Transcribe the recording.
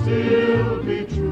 still be true.